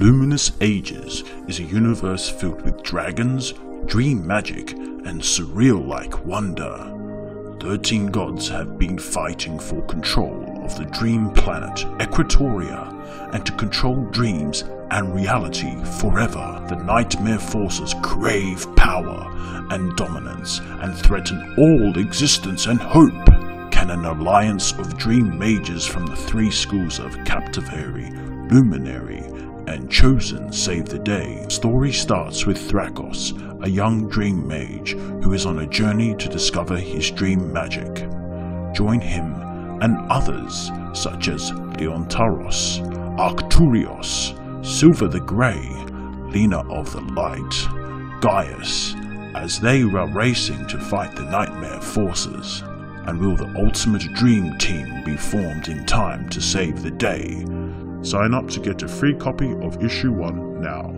Luminous Ages is a universe filled with dragons, dream magic, and surreal like wonder. Thirteen gods have been fighting for control of the dream planet Equatoria and to control dreams and reality forever. The nightmare forces crave power and dominance and threaten all existence and hope. Can an alliance of dream mages from the three schools of Captivary, Luminary, Chosen save the day? Story starts with Thrakos, a young dream mage who is on a journey to discover his dream magic. Join him and others such as Leontaros, Arcturios, Silver the Grey, Lena of the Light, Gaius, as they are racing to fight the nightmare forces. And will the ultimate dream team be formed in time to save the day? Sign up to get a free copy of issue 1 now.